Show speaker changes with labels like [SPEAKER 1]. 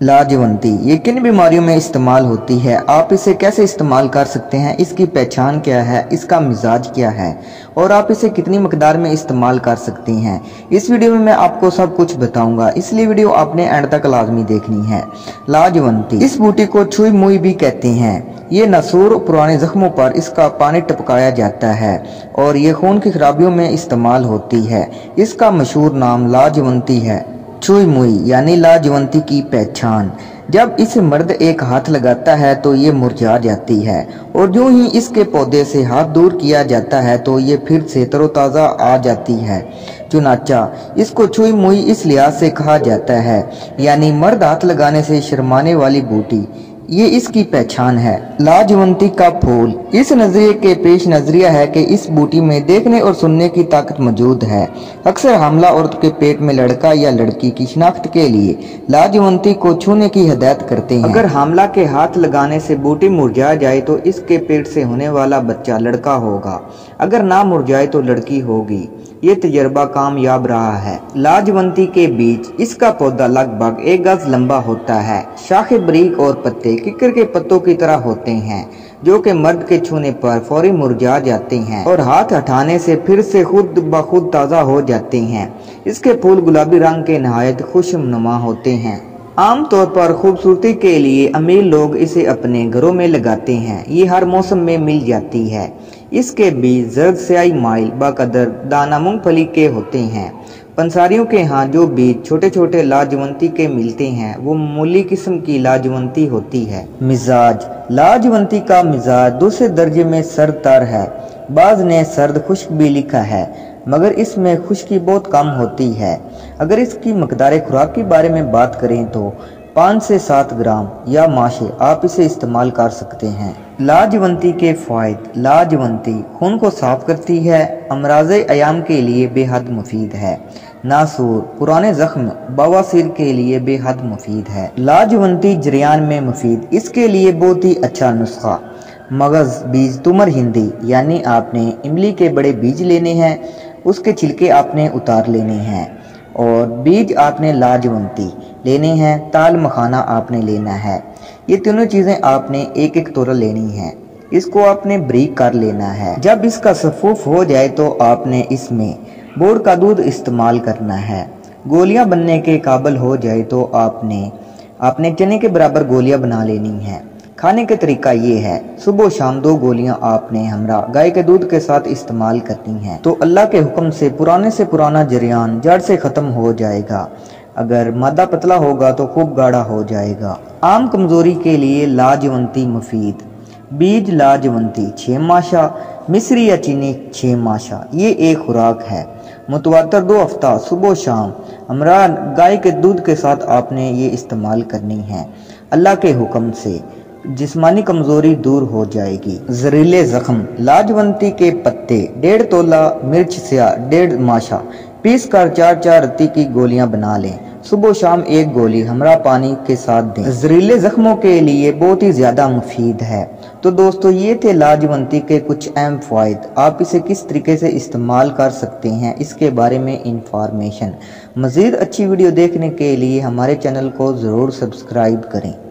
[SPEAKER 1] لاجونتی۔ یہ کن بیماریوں میں استعمال ہوتی ہے۔ آپ اسے کیسے استعمال کر سکتے ہیں؟ اس کی پہچان کیا ہے؟ اس کا مزاج کیا ہے؟ اور آپ اسے کتنی مقدار میں استعمال کر سکتی ہیں؟ اس ویڈیو میں میں آپ کو سب کچھ بتاؤں گا۔ اس لیے ویڈیو آپ نے اینڈ تک لازمی دیکھنی ہے۔ لاجونتی۔ اس بوٹی کو چھوئی موئی بھی کہتے ہیں۔ یہ نصور پرانے زخموں پر اس کا پانی ٹپکایا جاتا ہے اور یہ خون کی خرابیوں میں استعمال ہوتی ہے۔ اس کا مشہور نام لاجونتی ہے۔ چھوئی موئی یعنی لاجونتی کی پہچان۔ جب اسے مرد ایک ہاتھ لگاتا ہے تو یہ مرجا جاتی ہے، اور جو ہی اس کے پودے سے ہاتھ دور کیا جاتا ہے تو یہ پھر سے تر و تازہ آ جاتی ہے۔ چنانچہ، اس کو چھوئی موئی اس لحاظ سے کہا جاتا ہے یعنی مرد ہاتھ لگانے سے شرمانے والی بوٹی۔ یہ اس کی پہچان ہے۔ لاجونتی کا پھول۔ اس نظریے کے پیش نظریہ ہے کہ اس بوٹی میں دیکھنے اور سننے کی طاقت موجود ہے۔ اکثر حاملہ عورت کے پیٹ میں لڑکا یا لڑکی کی شناخت کے لیے لاجونتی کو چھونے کی ہدایت کرتے ہیں۔ اگر حاملہ کے ہاتھ لگانے سے بوٹی مر جائے تو اس کے پیٹ سے ہونے والا بچہ لڑکا ہوگا۔ اگر نہ مرجائے تو لڑکی ہوگی۔ یہ تجربہ کامیاب رہا ہے۔ لاجونتی کے بیچ اس کا پودا لگ بگ ایک گز لمبا ہوتا ہے۔ شاخ بریک اور پتے ککر کے پتوں کی طرح ہوتے ہیں، جو کہ مرد کے چھونے پر فوری مرجا جاتے ہیں اور ہاتھ ہٹانے سے پھر سے خود بخود تازہ ہو جاتے ہیں۔ اس کے پھول گلابی رنگ کے نہایت خوش نما ہوتے ہیں۔ عام طور پر خوبصورتی کے لیے امیر لوگ اسے اپنے گھروں میں لگاتے ہیں۔ یہ ہر موسم میں مل جاتی ہے۔ اس کے بیج زرد سیائی مائل باقدر دانہ مونگ پھلی کے ہوتے ہیں۔ پنساریوں کے ہاں جو بیج چھوٹے چھوٹے لاجونتی کے ملتے ہیں، وہ مولی قسم کی لاجونتی ہوتی ہے۔ مزاج۔ لاجونتی کا مزاج دوسرے درجے میں سرد تر ہے۔ بعض نے سرد خشک بھی لکھا ہے، مگر اس میں خشکی بہت کم ہوتی ہے۔ اگر اس کی مقدار خوراک کے بارے میں بات کریں تو پانچ سے سات گرام یا ماشے آپ اسے استعمال کر سکتے ہیں۔ لاجونتی کے فوائد لاجونتی خون کو صاف کرتی ہے، امراض ایام کے لیے بے حد مفید ہے۔ ناسور پرانے زخم بواسیر کے لیے بے حد مفید ہے۔ لاجونتی جریان میں مفید، اس کے لیے بہت ہی اچھا نسخہ۔ مغز، بیج تمر ہندی یعنی آپ نے املی کے بڑے بیج لینے ہیں، اس کے چھلکے آپ نے اتار لینے ہیں۔ اور بیج آپ نے لاجونتی لینے ہیں، تال مخانہ آپ نے لینا ہے۔ یہ تینوں چیزیں آپ نے ایک ایک طور لینی ہیں۔ اس کو آپ نے بریک کر لینا ہے۔ جب اس کا صفوف ہو جائے تو آپ نے اس میں بور کا دودھ استعمال کرنا ہے۔ گولیاں بننے کے قابل ہو جائے تو آپ نے اپنے چنے کے برابر گولیاں بنا لینی ہیں۔ کھانے کا طریقہ یہ ہے، صبح و شام دو گولیاں آپ نے ہمراہ گائے کے دودھ کے ساتھ استعمال کرنی ہیں۔ تو اللہ کے حکم سے پرانے سے پرانا جریان جڑ سے ختم ہو جائے گا۔ اگر مادہ پتلا ہوگا تو خوب گاڑھا ہو جائے گا۔ عام کمزوری کے لیے لاجونتی مفید۔ بیج لاجونتی، چھ ماشا مصری یا چینی چھ ماشا یہ ایک خوراک ہے۔ متواتر دو ہفتہ، صبح و شام۔ ہمراہ گائے کے دودھ کے ساتھ آپ نے یہ استعمال کرنی ہے۔ اللہ کے حکم سے۔ جسمانی کمزوری دور ہو جائے گی۔ زریلے زخم، لاجونتی کے پتے، ڈیڑھ تولہ، مرچ سیاہ، ڈیڑھ ماشا۔ پیس کر چار چار رتی کی گولیاں بنا لیں۔ صبح و شام ایک گولی ہمراہ پانی کے ساتھ دیں۔ زریلے زخموں کے لیے بہت ہی زیادہ مفید ہے۔ تو دوستو، یہ تھے لاجونتی کے کچھ اہم فوائد۔ آپ اسے کس طریقے سے استعمال کر سکتے ہیں، اس کے بارے میں انفارمیشن۔ مزید اچھی ویڈیو دیکھنے کے لیے ہمارے چینل کو ضرور سبسکرائب کریں۔